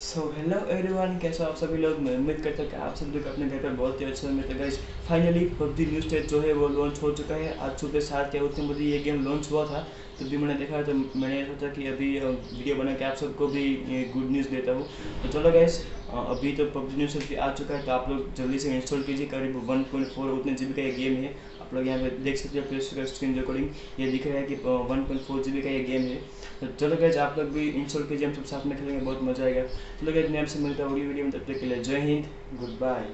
So hello everyone कैसे आप सभी लोग? मैं उम्मीद करता हूँ कि आप सभी लोग अपने घर पर बहुत ही अच्छे होंगे। तो guys finally PUBG new state जो है वो लॉन्च हो चुका है। आज सुबह सात या उतने बजे ये गेम लॉन्च हुआ था। तो भी मैंने देखा तो मैंने सोचा कि अभी वीडियो बना के आप सबको भी गुड न्यूज़ देता हूँ। तो चलो गैस अभी तो पबजी न्यू भी आ चुका है तो आप लोग जल्दी से इंस्टॉल कीजिए। करीब वन पॉइंट फोर उतने जी का ये गेम है। आप लोग यहाँ पे देख सकते हो, फिर उसका स्क्रीन रिकॉर्डिंग ये दिख रहा है कि वन पॉइंट फोर जी का ये गेम है। तो चलो गैज आप लोग भी इंस्टॉल कीजिए, हम सब साथ में खेलेंगे, बहुत मज़ा आएगा। चलो गैज मैं आपसे मिलता हूँ वीडियो में, तब तक के लिए जय हिंद गुड बाय